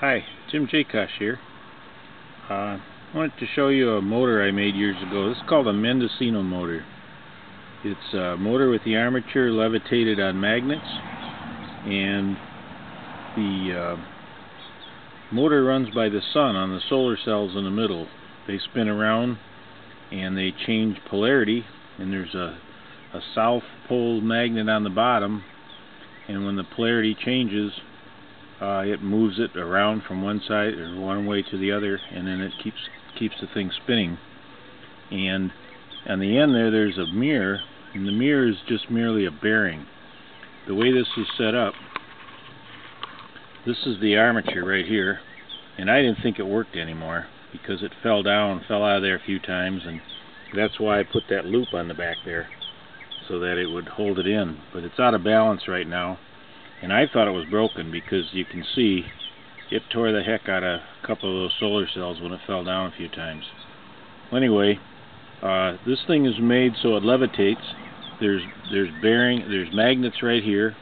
Hi, Jim Jakosh here. Uh, I wanted to show you a motor I made years ago. This is called a Mendocino motor. It's a motor with the armature levitated on magnets and the uh, motor runs by the sun on the solar cells in the middle. They spin around and they change polarity and there's a, a south pole magnet on the bottom and when the polarity changes uh, it moves it around from one side or one way to the other and then it keeps keeps the thing spinning. And on the end there there's a mirror and the mirror is just merely a bearing. The way this is set up this is the armature right here and I didn't think it worked anymore because it fell down fell out of there a few times and that's why I put that loop on the back there so that it would hold it in. But it's out of balance right now and I thought it was broken because you can see it tore the heck out of a couple of those solar cells when it fell down a few times. Well, anyway, uh, this thing is made so it levitates. There's there's bearing there's magnets right here,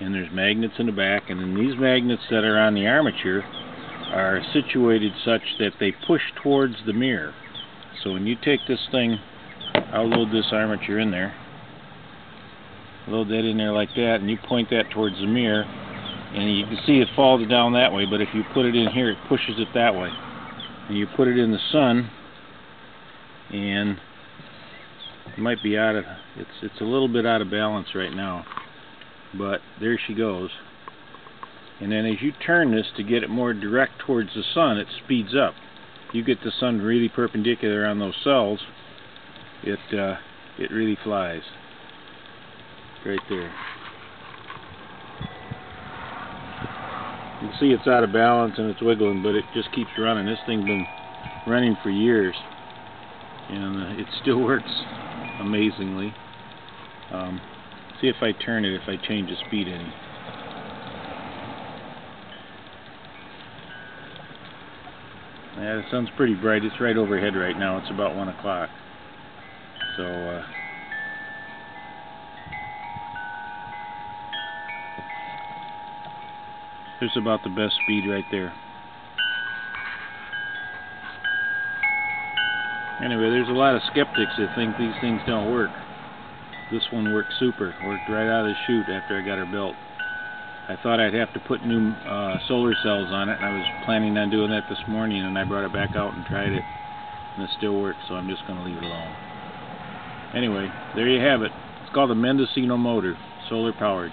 and there's magnets in the back, and then these magnets that are on the armature are situated such that they push towards the mirror. So when you take this thing, I'll load this armature in there load that in there like that and you point that towards the mirror and you can see it falls down that way but if you put it in here it pushes it that way. And you put it in the sun and it might be out of it's it's a little bit out of balance right now but there she goes. And then as you turn this to get it more direct towards the sun it speeds up. You get the sun really perpendicular on those cells it uh, it really flies right there. You can see it's out of balance and it's wiggling, but it just keeps running. This thing's been running for years, and uh, it still works amazingly. Um, see if I turn it, if I change the speed any. Yeah, the sun's pretty bright. It's right overhead right now. It's about 1 o'clock. So, uh, There's about the best speed right there. Anyway, there's a lot of skeptics that think these things don't work. This one worked super. Worked right out of the chute after I got her built. I thought I'd have to put new uh, solar cells on it, and I was planning on doing that this morning, and I brought it back out and tried it, and it still works, so I'm just going to leave it alone. Anyway, there you have it. It's called a Mendocino motor, solar powered.